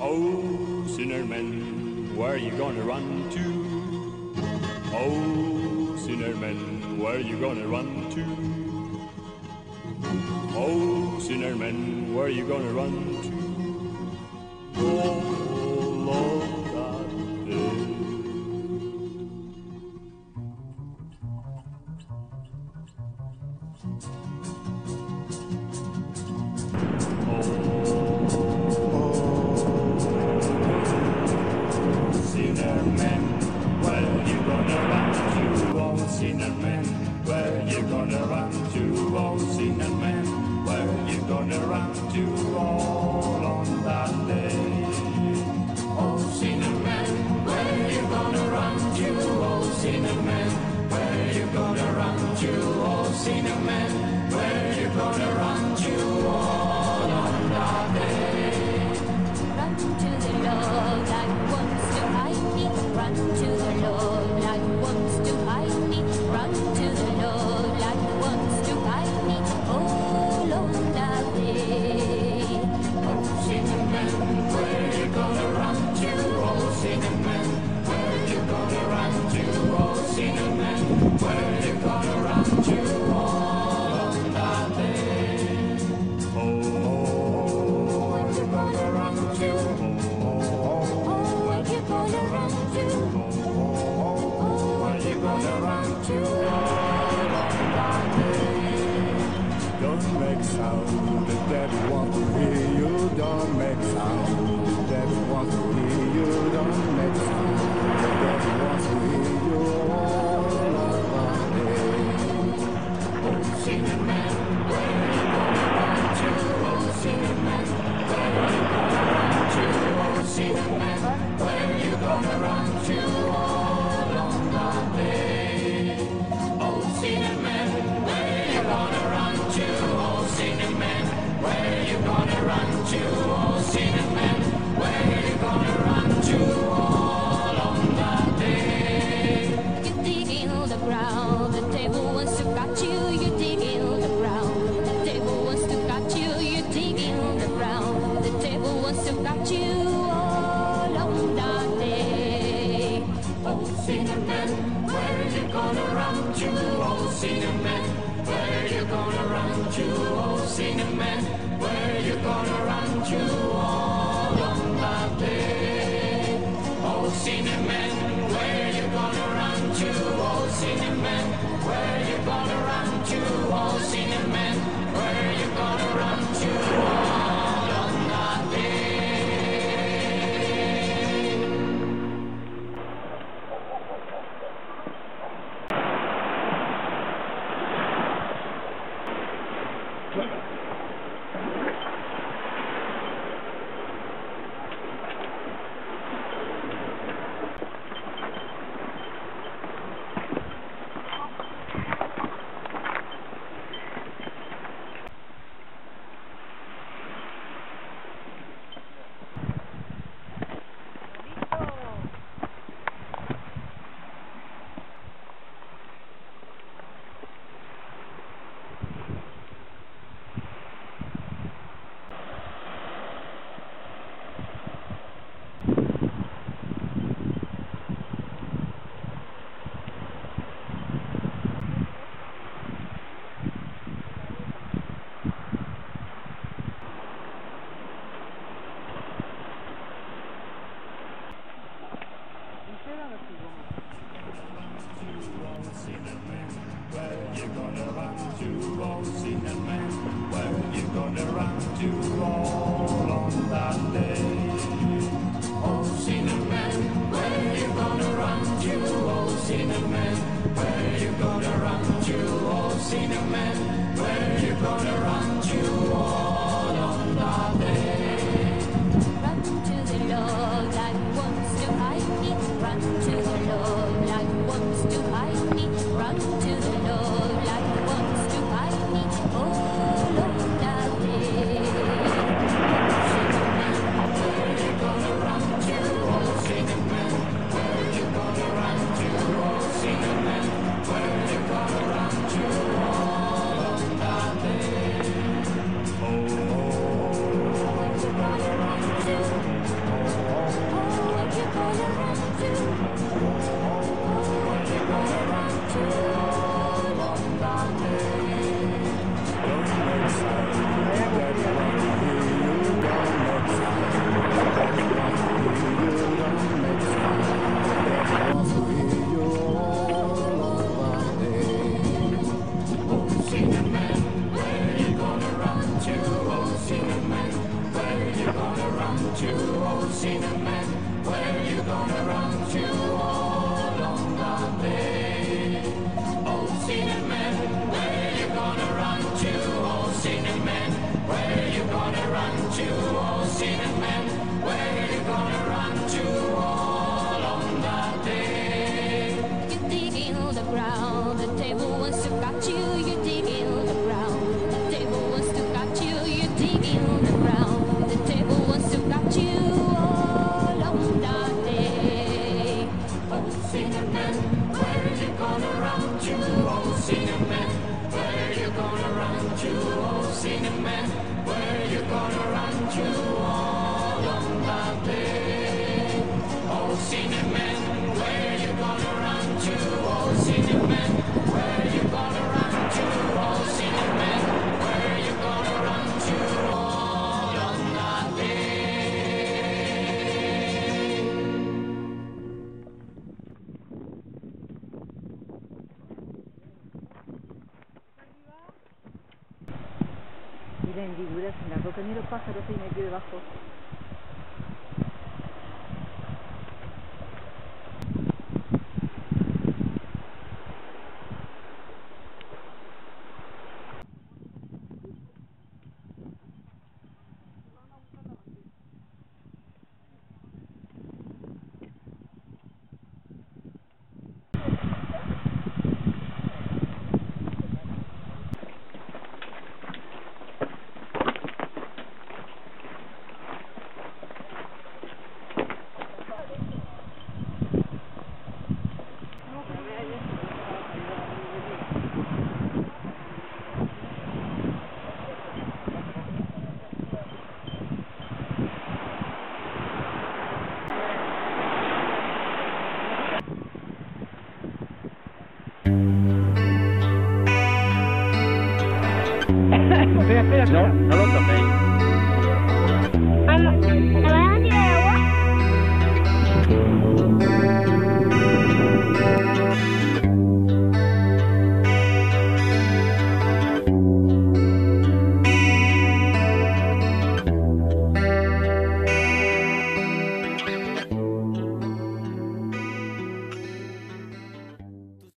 Oh, Sinnerman, where you gonna run to? Oh, Sinnerman, where you gonna run to? Oh, Sinnerman, where you gonna run to? Oh, seen a man where you're gonna run to all another day. Run to the Lord, I want to, I me. run to you, oh singing men, Where you gonna run to all on that day? Oh singing where you gonna run to? Oh singing men, where you gonna run to, old singing man? Where you gonna run to all on that day? to, oh sinner man? Where you gonna run to all on that day? Oh sinner man, where you gonna run to? Oh sinner man, where you gonna run to? Oh sinner man. tenido pájaros ahí aquí debajo. Não, ela também.